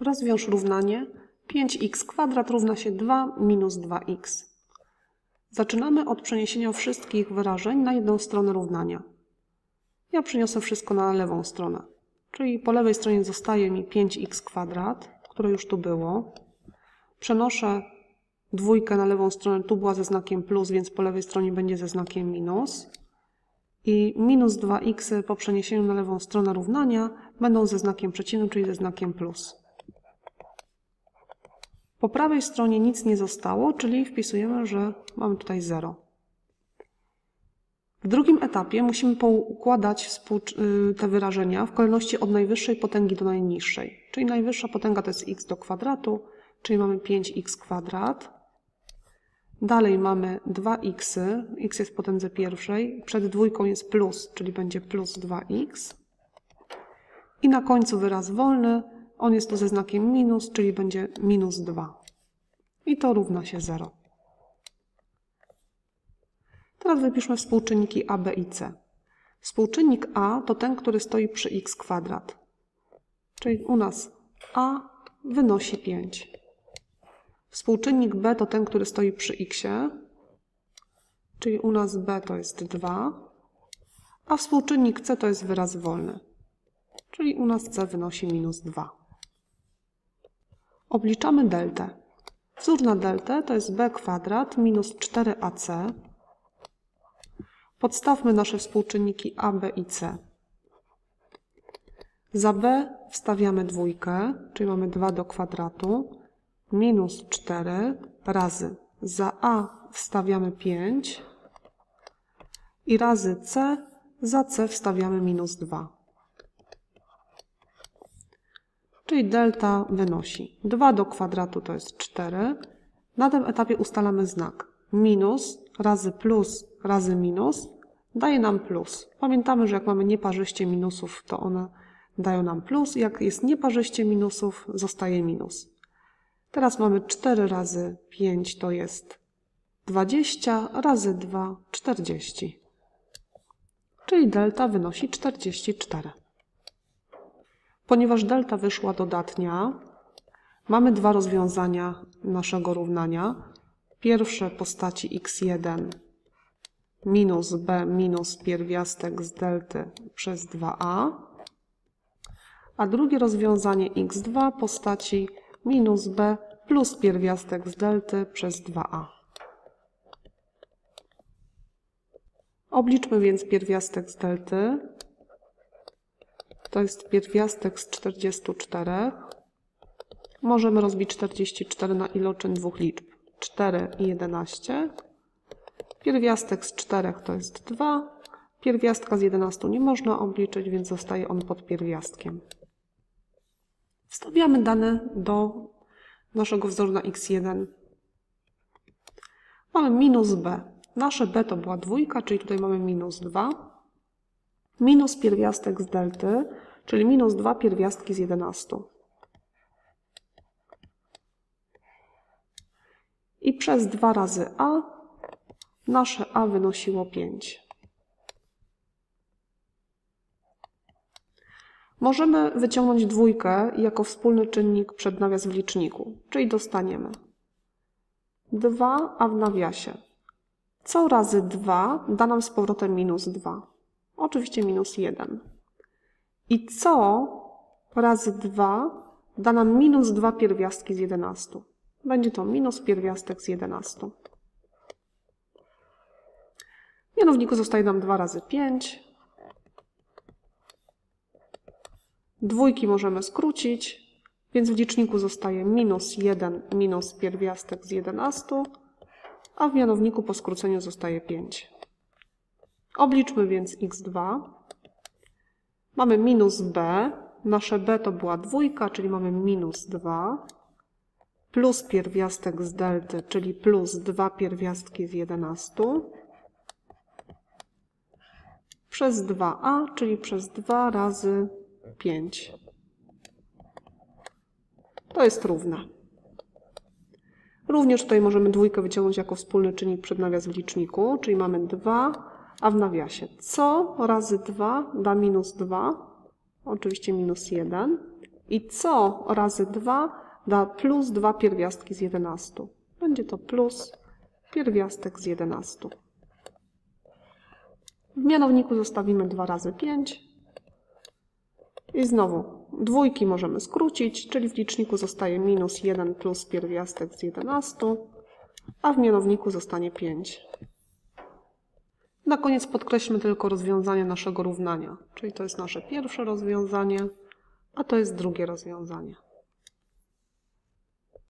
Rozwiąż równanie 5x kwadrat równa się 2 minus 2x. Zaczynamy od przeniesienia wszystkich wyrażeń na jedną stronę równania. Ja przeniosę wszystko na lewą stronę. Czyli po lewej stronie zostaje mi 5x kwadrat, które już tu było. Przenoszę dwójkę na lewą stronę, tu była ze znakiem plus, więc po lewej stronie będzie ze znakiem minus. I minus 2x po przeniesieniu na lewą stronę równania będą ze znakiem przeciwnym, czyli ze znakiem plus. Po prawej stronie nic nie zostało, czyli wpisujemy, że mamy tutaj 0. W drugim etapie musimy poukładać y, te wyrażenia w kolejności od najwyższej potęgi do najniższej. Czyli najwyższa potęga to jest x do kwadratu, czyli mamy 5x kwadrat. Dalej mamy 2x, x jest w potędze pierwszej, przed dwójką jest plus, czyli będzie plus 2x. I na końcu wyraz wolny, on jest tu ze znakiem minus, czyli będzie minus 2. I to równa się 0. Teraz wypiszmy współczynniki a, b i c. Współczynnik a to ten, który stoi przy x kwadrat. Czyli u nas a wynosi 5. Współczynnik b to ten, który stoi przy x, czyli u nas b to jest 2, a współczynnik c to jest wyraz wolny, czyli u nas c wynosi minus 2. Obliczamy deltę. Wzór na deltę to jest b kwadrat minus 4ac. Podstawmy nasze współczynniki a, b i c. Za b wstawiamy dwójkę, czyli mamy 2 do kwadratu, minus 4 razy za a wstawiamy 5 i razy c za c wstawiamy minus 2. Czyli delta wynosi 2 do kwadratu to jest 4. Na tym etapie ustalamy znak. Minus razy plus razy minus daje nam plus. Pamiętamy, że jak mamy nieparzyście minusów, to one dają nam plus. Jak jest nieparzyście minusów, zostaje minus. Teraz mamy 4 razy 5 to jest 20, razy 2 40. Czyli delta wynosi 44. Ponieważ delta wyszła dodatnia, mamy dwa rozwiązania naszego równania. Pierwsze postaci x1 minus b minus pierwiastek z delty przez 2a, a drugie rozwiązanie x2 postaci minus b plus pierwiastek z delty przez 2a. Obliczmy więc pierwiastek z delty. To jest pierwiastek z 44. Możemy rozbić 44 na iloczyn dwóch liczb. 4 i 11. Pierwiastek z 4 to jest 2. Pierwiastka z 11 nie można obliczyć, więc zostaje on pod pierwiastkiem. Wstawiamy dane do naszego wzoru na x1. Mamy minus b. Nasze b to była dwójka, czyli tutaj mamy minus 2. Minus pierwiastek z delty, czyli minus 2 pierwiastki z 11. I przez 2 razy a nasze a wynosiło 5. Możemy wyciągnąć dwójkę jako wspólny czynnik przed nawias w liczniku, czyli dostaniemy 2, a w nawiasie. Co razy 2 da nam z powrotem minus 2? Oczywiście minus 1. I co razy 2 da nam minus 2 pierwiastki z 11? Będzie to minus pierwiastek z 11. W mianowniku zostaje nam 2 razy 5, Dwójki możemy skrócić, więc w liczniku zostaje minus 1 minus pierwiastek z 11, a w mianowniku po skróceniu zostaje 5. Obliczmy więc x2. Mamy minus b, nasze b to była dwójka, czyli mamy minus 2, plus pierwiastek z delty, czyli plus 2 pierwiastki z 11, przez 2a, czyli przez 2 razy 5. To jest równe. Również tutaj możemy dwójkę wyciągnąć jako wspólny czynnik przed nawias w liczniku, czyli mamy 2, a w nawiasie co razy 2 da minus 2? Oczywiście minus 1. I co razy 2 da plus 2 pierwiastki z 11? Będzie to plus pierwiastek z 11. W mianowniku zostawimy 2 razy 5. I znowu dwójki możemy skrócić, czyli w liczniku zostaje minus 1 plus pierwiastek z 11, a w mianowniku zostanie 5. Na koniec podkreślmy tylko rozwiązanie naszego równania, czyli to jest nasze pierwsze rozwiązanie, a to jest drugie rozwiązanie.